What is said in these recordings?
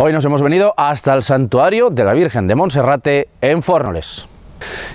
Hoy nos hemos venido hasta el santuario de la Virgen de Monserrate en Fornoles.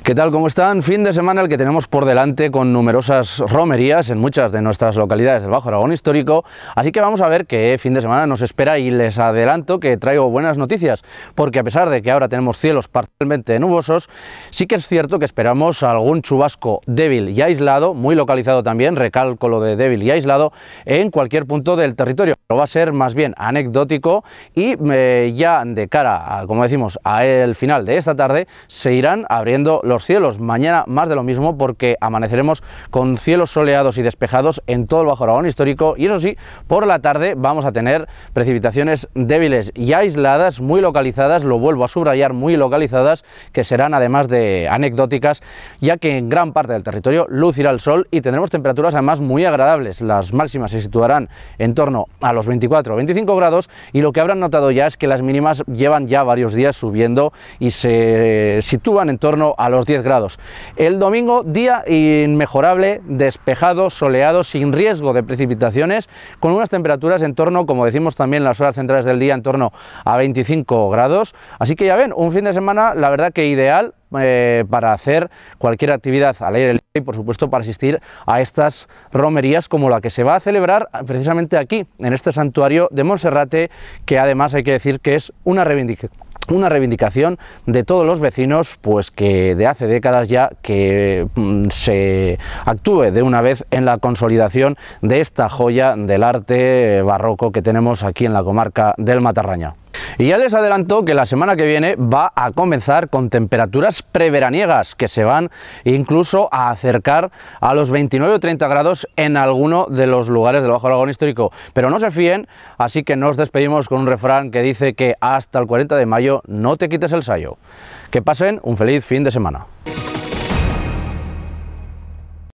¿Qué tal? ¿Cómo están? Fin de semana el que tenemos por delante con numerosas romerías en muchas de nuestras localidades del Bajo Aragón histórico, así que vamos a ver qué fin de semana nos espera y les adelanto que traigo buenas noticias, porque a pesar de que ahora tenemos cielos parcialmente nubosos, sí que es cierto que esperamos algún chubasco débil y aislado, muy localizado también, recalco lo de débil y aislado, en cualquier punto del territorio. Pero va a ser más bien anecdótico y eh, ya de cara, como decimos, a el final de esta tarde se irán abriendo los cielos. Mañana más de lo mismo porque amaneceremos con cielos soleados y despejados en todo el Bajo Aragón histórico y eso sí, por la tarde vamos a tener precipitaciones débiles y aisladas, muy localizadas, lo vuelvo a subrayar, muy localizadas, que serán además de anecdóticas, ya que en gran parte del territorio lucirá el sol y tendremos temperaturas además muy agradables. Las máximas se situarán en torno a los 24 o 25 grados y lo que habrán notado ya es que las mínimas llevan ya varios días subiendo y se sitúan en torno a los 10 grados. El domingo, día inmejorable, despejado, soleado, sin riesgo de precipitaciones, con unas temperaturas en torno, como decimos también en las horas centrales del día, en torno a 25 grados. Así que ya ven, un fin de semana, la verdad que ideal eh, para hacer cualquier actividad al aire libre y por supuesto para asistir a estas romerías como la que se va a celebrar precisamente aquí, en este santuario de Monserrate, que además hay que decir que es una reivindicación una reivindicación de todos los vecinos, pues que de hace décadas ya que mm, se actúe de una vez en la consolidación de esta joya del arte barroco que tenemos aquí en la comarca del Matarraña. Y ya les adelanto que la semana que viene va a comenzar con temperaturas preveraniegas que se van incluso a acercar a los 29 o 30 grados en alguno de los lugares del Bajo Aragón histórico. Pero no se fíen, así que nos despedimos con un refrán que dice que hasta el 40 de mayo no te quites el sayo. Que pasen un feliz fin de semana.